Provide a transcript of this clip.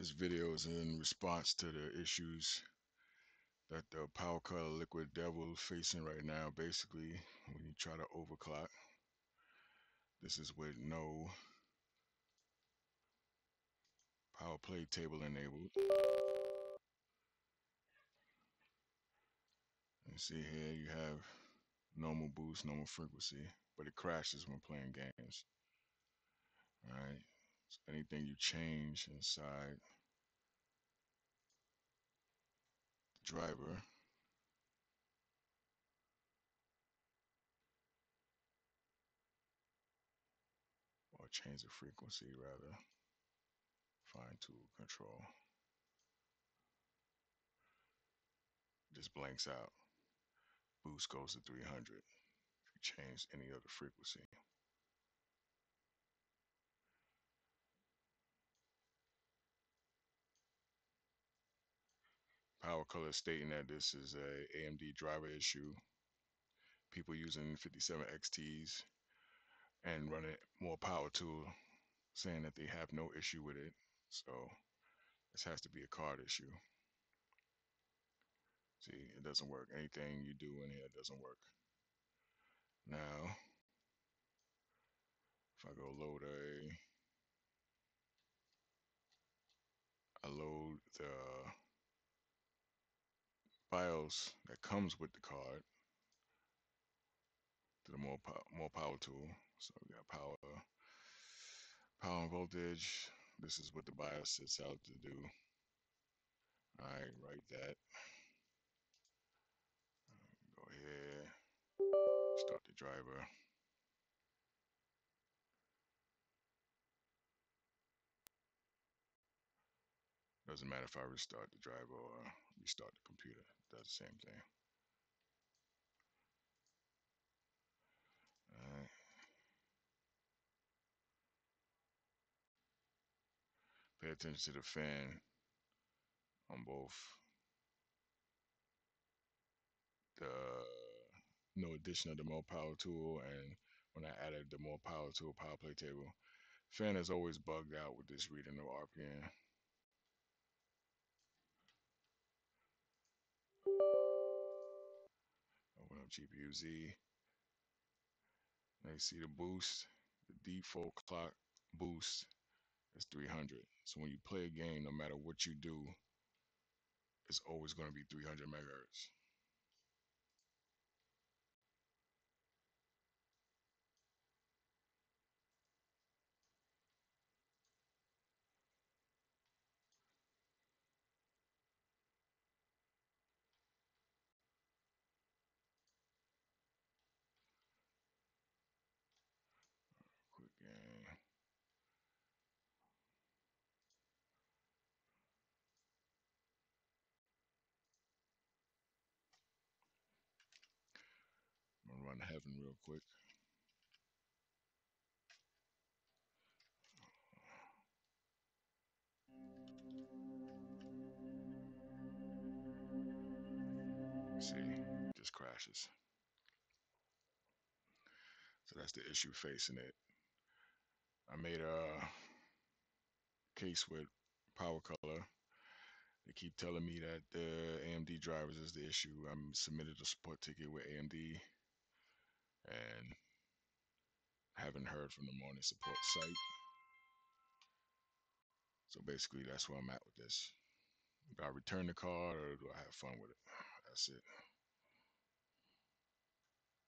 This video is in response to the issues that the power color liquid devil is facing right now. Basically, when you try to overclock, this is with no power play table enabled. You see here you have normal boost, normal frequency, but it crashes when playing games. Alright, anything you change inside the driver or change the frequency rather, fine tool control, just blanks out. Boost goes to 300 if you change any other frequency. Power Color stating that this is a AMD driver issue. People using 57 XTs and running more power tool saying that they have no issue with it. So this has to be a card issue. See, it doesn't work. Anything you do in here doesn't work. Now, if I go load a, I load the BIOS that comes with the card to the more power, more power tool. So we got power, power and voltage. This is what the BIOS sets out to do. Right, write that. Go ahead, start the driver. Doesn't matter if I restart the driver or restart the computer, does the same thing. Alright. Pay attention to the fan on both the no addition of the more power tool and when I added the more power tool power play table. Fan has always bugged out with this reading of RPM. GPU Z. Now you see the boost, the default clock boost is 300. So when you play a game, no matter what you do, it's always going to be 300 megahertz. Run heaven real quick. See, just crashes. So that's the issue facing it. I made a case with Power Color. They keep telling me that the AMD drivers is the issue. I'm submitted a support ticket with AMD and haven't heard from the morning support site. So basically that's where I'm at with this. Do I return the card or do I have fun with it? That's it.